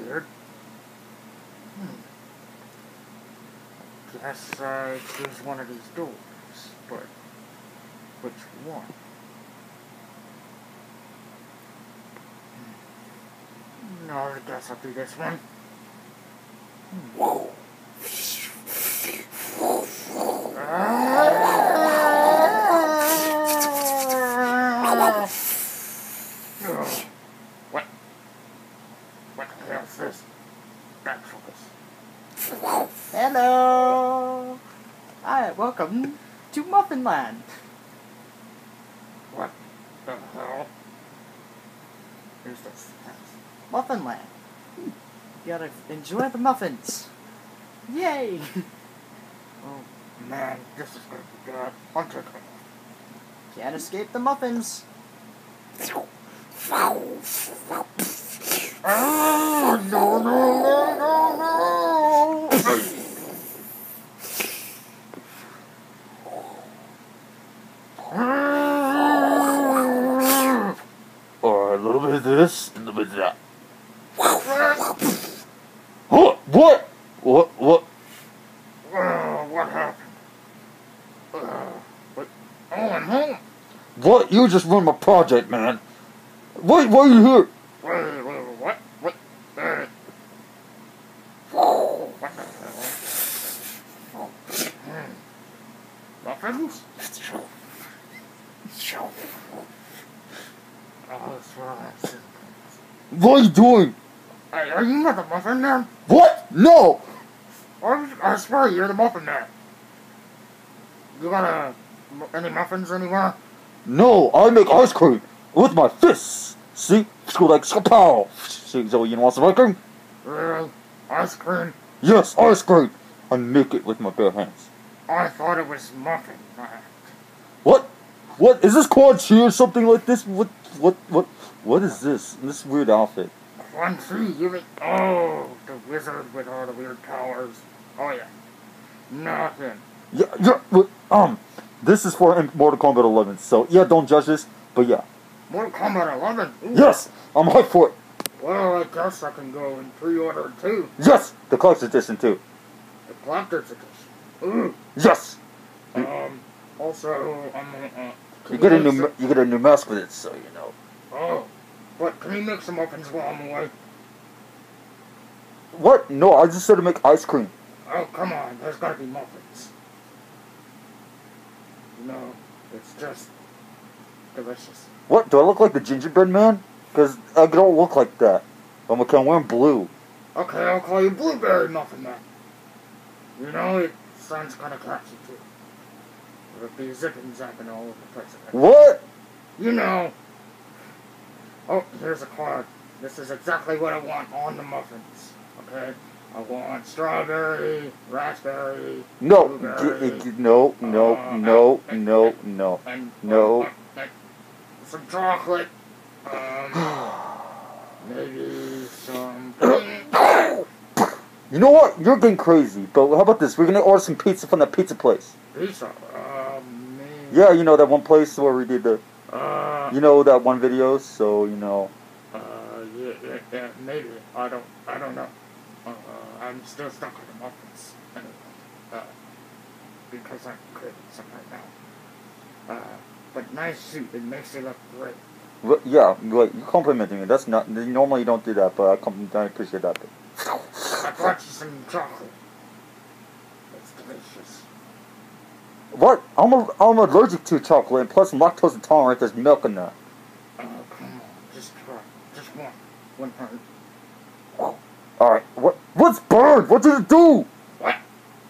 weird. Hmm. Guess I choose one of these doors, but which one? Hmm. No, I guess I'll do this one. Focus. Hello. Hi, welcome to Muffin Land. What the hell? Who's this? Muffin Land. You gotta enjoy the muffins. Yay! Oh man, this is gonna be good. It. Can't escape the muffins. Oh, no, no, no! Or a little bit of this, a little bit of that. What? What? What? What? What happened? What? Oh. What? You just ruined my project, man. Wait, why are you here? Wait, wait, what? What? Uh, what the hell? Hmm. Oh, right. What are you doing? Hey, are you not the muffin man? What? No! I, I swear you're the muffin man. You got uh, any muffins anywhere? No, I make ice cream with my fists. See? It's like skapow. See, so you know what's working? Really? Ice cream? Yes, ice cream. I make it with my bare hands. I thought it was muffin man. What? What is this Quan Chi or something like this? What? What? What? What is this? This weird outfit. Quan Chi, you mean? Oh, the wizard with all the weird powers. Oh yeah. Nothing. Yeah, yeah. But, um, this is for Mortal Kombat 11. So yeah, don't judge this. But yeah, Mortal Kombat 11? Ooh. yes, I'm hyped for it. Well, I guess I can go and pre-order too. Yes, the collector's edition too. The collector's edition. Ooh. Yes, Um. Also, I'm gonna. Uh, you get a new some- you get a new mask with it. So you know. Oh. But can you make some muffins while I'm away? What? No, I just said to make ice cream. Oh, come on. There's gotta be muffins. No, it's just delicious. What? Do I look like the gingerbread man? Because I don't look like that. I'm okay. I'm wearing blue. Okay, I'll call you Blueberry Muffin Man. You know, it sounds kind of catchy too. It'll be zipping zapping all over the place. What? You know. Oh, here's a card. This is exactly what I want on the muffins. Okay? I want strawberry, raspberry, No, Blueberry. g- g- no, no, Uh, no, and- no, and- no. and No. uh, some chocolate. Um, maybe. You know what? You're getting crazy. But how about this? We're gonna order some pizza from that pizza place. Pizza. Um, maybe. Yeah, you know that one place where we did the. Uh, You know that one video. So you know. uh, yeah, yeah, yeah, maybe. I don't, I don't know. Uh, I'm still stuck with the muffins. Anyway, uh, because I'm craving some right now. Uh, but nice suit. It makes it look great. Wh- Yeah, wait, you're complimenting me. That's not. Normally you don't do that, but I compliment. I appreciate that. I you some chocolate. It's delicious. What? I'm a, I'm allergic to chocolate, and plus I'm lactose intolerant. There's milk in that. Oh, come on. Just try. Just one. One part. All right. What? What's burned? What did it do? What?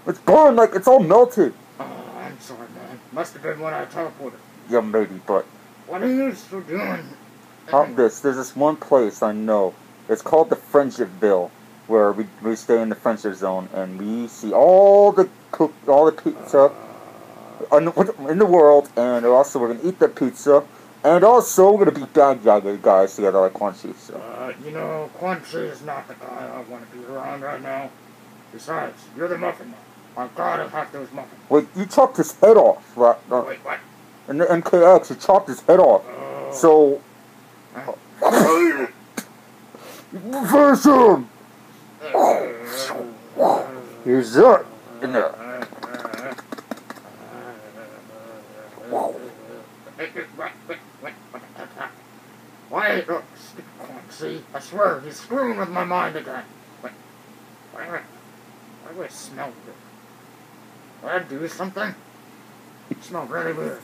It's burned like it's all melted. Oh, I'm sorry, man. Must have been when I teleported. Yeah, maybe, but What are you still doing? how this? There's this one place I know. It's called the Friendshipville, where we, we stay in the friendship zone and we see all the cook, all the pizza in the, in the world, and also we're gonna eat the pizza, and also we're gonna beat bad guys together like Quan Chi. So. Uh, you know, Quan Chi is not the guy I want to be around right now. Besides, you're the muffin man. I gotta have those muffins. Wait, you chopped his head off, right? Uh, Wait, what? in the MKX, you chopped his head off. Oh. So, finish him! Here's that in there. Wait, look, see, I swear, he's screwing with my mind again. Why do I smell good? Did I do something? It smells really weird.